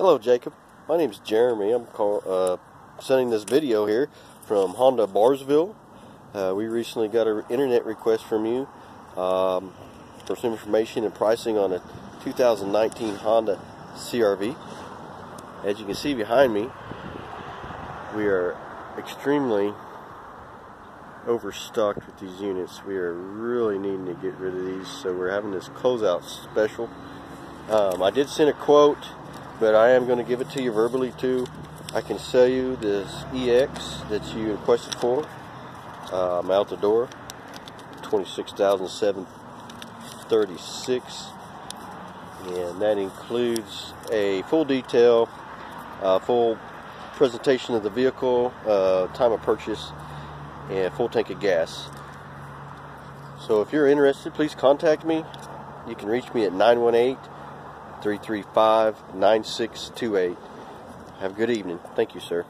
Hello, Jacob. My name is Jeremy. I'm call, uh, sending this video here from Honda Bartlesville. Uh, we recently got an internet request from you um, for some information and pricing on a 2019 Honda CRV. As you can see behind me, we are extremely overstocked with these units. We are really needing to get rid of these, so we're having this closeout special. Um, I did send a quote, but I am going to give it to you verbally too. I can sell you this EX that you requested for. Um, out the door, 26736 and that includes a full detail, uh, full presentation of the vehicle, uh, time of purchase, and full tank of gas. So if you're interested, please contact me. You can reach me at 918 335 9628. Have a good evening. Thank you, sir.